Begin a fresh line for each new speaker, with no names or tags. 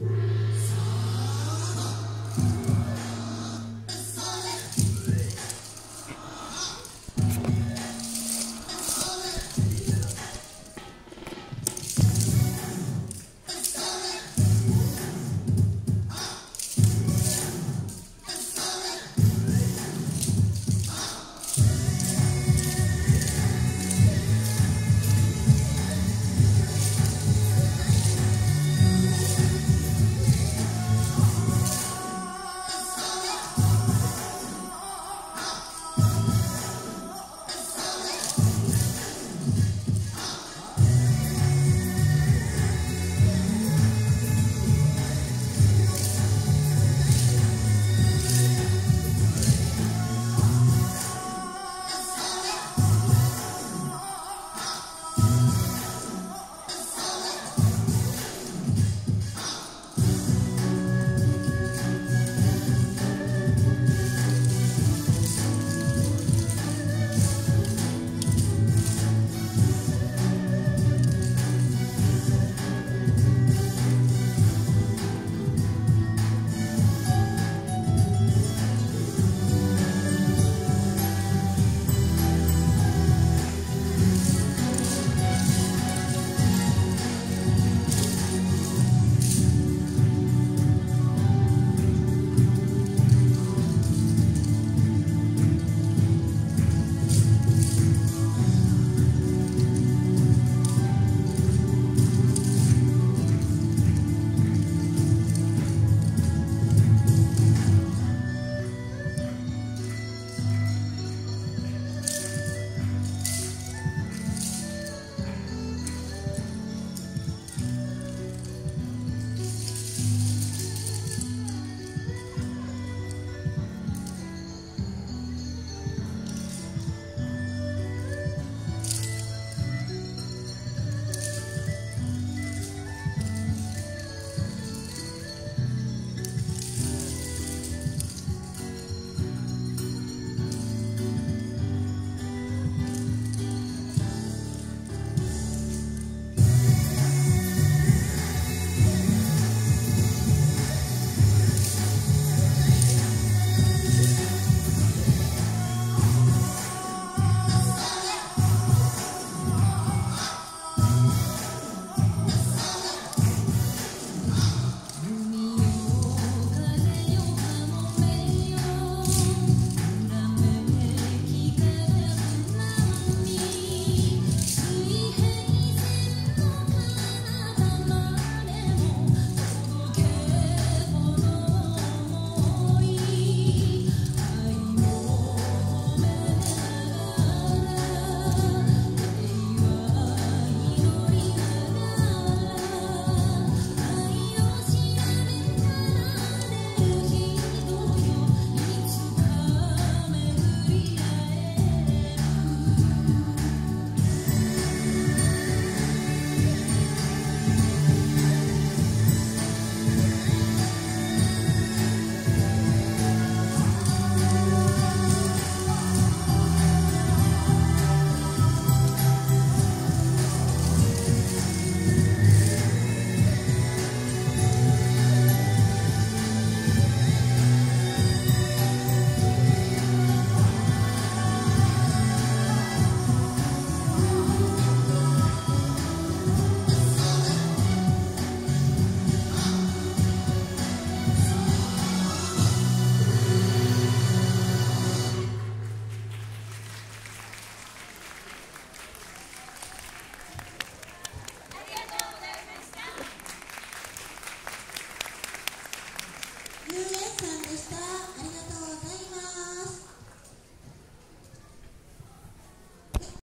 Thank fiesta.